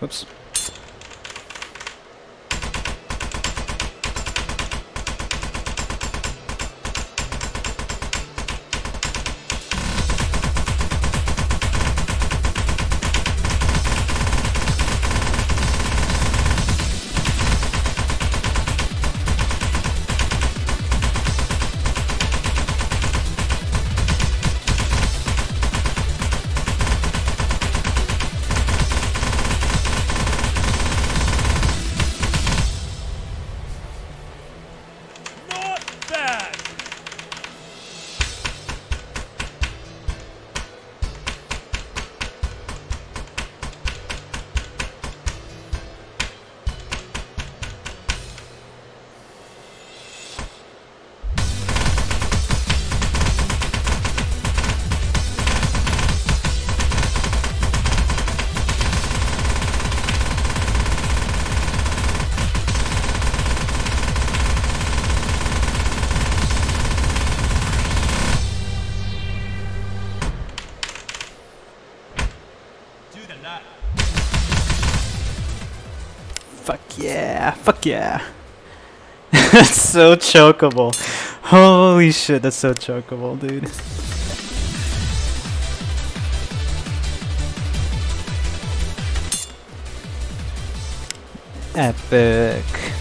Whoops. Fuck yeah. Fuck yeah. that's so chokeable. Holy shit, that's so chokeable, dude. Epic.